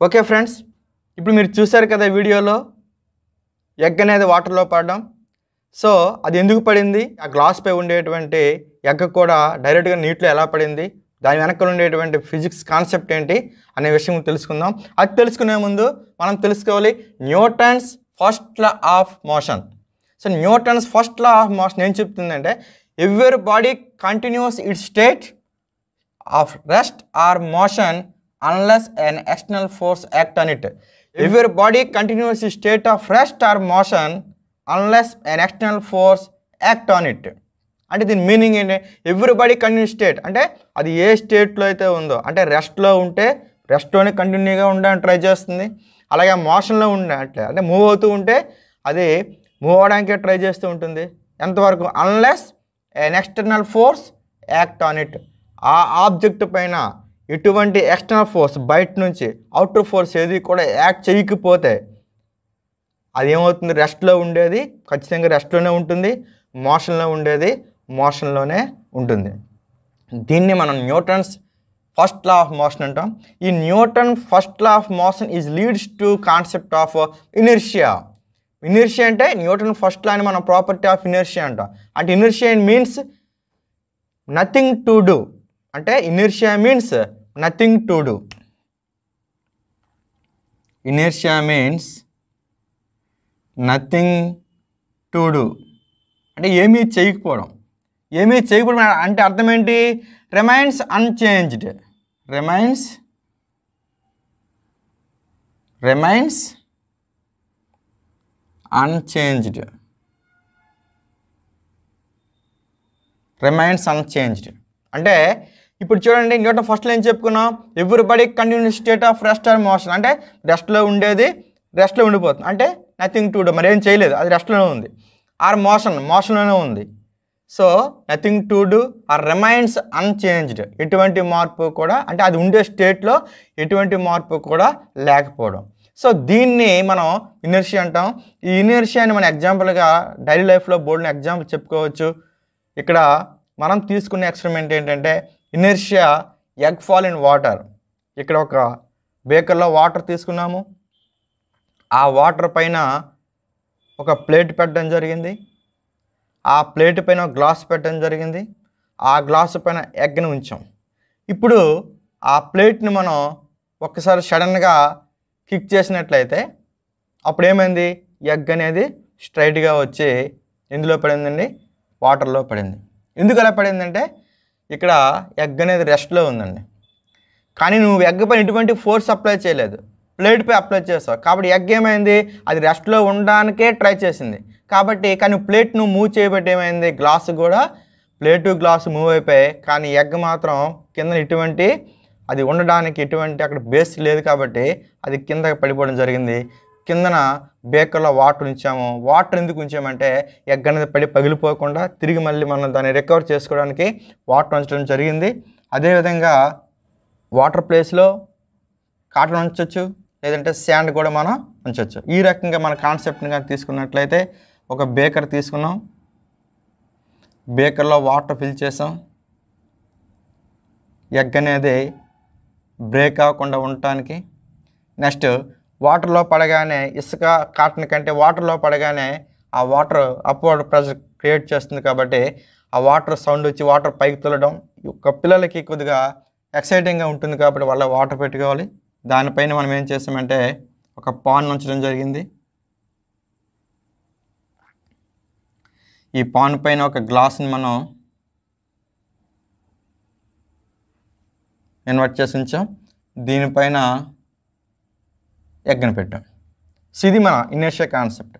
Okay friends ఇప్పుడు మీరు చూశారు కదా వీడియోలో ఎగ్ అనేది వాటర్లో పడడం. సో అది ఎందుకు పడింది? ఆ గ్లాస్పై ఉండేటువంటి ఎగ్ కూడా డైరెక్ట్గా నీటిలో ఎలా పడింది? దాని వెనక ఉండేటువంటి ఫిజిక్స్ కాన్సెప్ట్ ఏంటి? అనే విషయం తెలుసుకుందాం. అది తెలుసుకునే ముందు మనం తెలుసుకోవాలి Newton's first law of motion. So Newton's first law of motion ఏం చెప్తుందంటే every body continues it state of rest or motion unless an external force act on it. If your body continues a state of rest or motion unless an external force act on it. అంటే దీని meaning ఏంటి? Everybody continue state అంటే అది ఏ స్టేట్లో అయితే ఉందో అంటే రెస్ట్లో ఉంటే రెస్ట్లోనే కంటిన్యూగా ఉండడానికి ట్రై చేస్తుంది. అలాగే మోషన్లో ఉండట్లే అంటే మూవ్ అవుతూ ఉంటే అది మూవ్ అవడానికే ట్రై చేస్తూ ఉంటుంది. ఎంతవరకు? Unless an external force act on it ఆ ఆబ్జెక్ట్ పైన ఎటువంటి ఎక్స్టర్నల్ ఫోర్స్ బయట నుంచి అవుటర్ ఫోర్స్ ఏది కూడా యాక్ట్ చేయకపోతే అది ఏమవుతుంది రెస్ట్లో ఉండేది ఖచ్చితంగా రెస్ట్లోనే ఉంటుంది మోషన్లో ఉండేది మోషన్లోనే ఉంటుంది. దీన్ని మనం Newton's first law of motion అంటాం. ఈ Newton first law of motion is leads to concept of inertia inertia అంటే న్యూటన్ ఫస్ట్ లా అని మనం ప్రాపర్టీ ఆఫ్ ఇనర్షియా అంటాం. అంటే inertia means nothing to do అంటే inertia means nothing to do inertia means nothing to do అంటే ఏమీ చేయకపోవడం. ఏమీ చేయకపోవడం అంటే అర్థం ఏంటి? Remains unchanged remains remains unchanged remains unchanged అంటే ఇప్పుడు చూడండి న్యూటన్ ఫస్ట్లో ఏం చెప్పుకున్నాం. Everybody continue state of rest or motion అంటే రెస్ట్లో ఉండేది రెస్ట్లో ఉండిపోతుంది. అంటే నథింగ్ టు డూ మరి ఏం చేయలేదు. అది రెస్ట్లోనే ఉంది. ఆర్ మోషన్ మోషన్లోనే ఉంది. So nothing to do or remains unchanged ఎటువంటి మార్పు కూడా అంటే అది ఉండే స్టేట్లో ఎటువంటి మార్పు కూడా లేకపోవడం. సో దీన్ని మనం ఇనర్షియా అంటాం. ఈ ఇనర్షియాని మనం ఎగ్జాంపుల్గా డైలీ లైఫ్లో బోర్డుని ఎగ్జాంపుల్ చెప్పుకోవచ్చు. ఇక్కడ మనం తీసుకునే ఎక్స్పెరిమెంట్ ఏంటంటే inertia egg fall in water. ఇక్కడ ఒక బేకర్లో వాటర్ తీసుకున్నాము. ఆ వాటర్ పైన ఒక ప్లేట్ పెట్టడం జరిగింది. ఆ ప్లేట్ పైన ఒక గ్లాస్ పెట్టడం జరిగింది. ఆ గ్లాస్ పైన ఎగ్ని ఉంచాం. ఇప్పుడు ఆ ప్లేట్ని మనం ఒక్కసారి సడన్గా కిక్ చేసినట్లయితే అప్పుడు ఏమైంది? ఎగ్ అనేది స్ట్రైట్గా వచ్చి ఎందులో పడిందండి వాటర్లో పడింది. ఎందుకు అలా పడిందంటే ఇక్కడ ఎగ్ అనేది రెస్ట్లో ఉందండి. కానీ నువ్వు ఎగ్ పైన ఎటువంటి ఫోర్స్ అప్లై చేయలేదు. ప్లేట్పై అప్లై చేస్తావు కాబట్టి ఎగ్ ఏమైంది? అది రెస్ట్లో ఉండడానికే ట్రై చేసింది. కాబట్టి కానీ ప్లేట్ నువ్వు మూవ్ చేయబట్టి ఏమైంది? గ్లాస్ కూడా ప్లేటు గ్లాస్ మూవ్ అయిపోయాయి. కానీ ఎగ్ మాత్రం కింద ఎటువంటి అది ఉండడానికి ఎటువంటి అక్కడ బేస్ లేదు కాబట్టి అది కింద పడిపోవడం జరిగింది. కిందన బేకర్లో వాటర్ ఉంచాము. వాటర్ ఎందుకు ఉంచామంటే ఎగ్ అనేది పడి పగిలిపోకుండా తిరిగి మళ్ళీ మనం దాన్ని రికవర్ చేసుకోవడానికి వాటర్ ఉంచడం జరిగింది. అదేవిధంగా వాటర్ ప్లేస్లో కాటన్ ఉంచవచ్చు లేదంటే శాండ్ కూడా మనం ఉంచవచ్చు ఈ రకంగా మన కాన్సెప్ట్ని కానీ తీసుకున్నట్లయితే ఒక బేకర్ తీసుకున్నాం. బేకర్లో వాటర్ ఫిల్ చేసాం. ఎగ్ అనేది బ్రేక్ అవ్వకుండా ఉండటానికి నెక్స్ట్ వాటర్లో పడగానే ఇసుక కాటన్ కంటే వాటర్లో పడగానే ఆ వాటర్ అప్వర్డ్ ప్రెషర్ క్రియేట్ చేస్తుంది కాబట్టి ఆ వాటర్ సౌండ్ వచ్చి వాటర్ పైకి తొలడం ఒక పిల్లలకి కొద్దిగా ఎక్సైటింగ్గా ఉంటుంది కాబట్టి వాళ్ళ వాటర్ పెట్టుకోవాలి. దానిపైన మనం ఏం చేసామంటే ఒక పాన్ ఉంచడం జరిగింది. ఈ పాన్ పైన ఒక గ్లాస్ని మనం ఇన్వర్ట్ చేసి ఉంచాం. దీనిపైన ఎగ్గన పెట్టాం సో ఇది మన ఇనర్షియా కాన్సెప్ట్.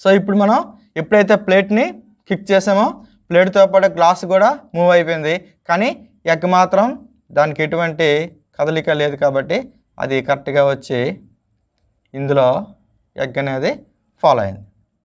సో ఇప్పుడు మనం ఎప్పుడైతే ప్లేట్ని కిక్ చేసామో ప్లేట్తో పాటు గ్లాస్ కూడా మూవ్ అయిపోయింది. కానీ ఎగ్ మాత్రం దానికి ఎటువంటి కదలిక లేదు కాబట్టి అది కరెక్ట్గా వచ్చి ఇందులో ఎగ్ అనేది ఫాలో అయింది.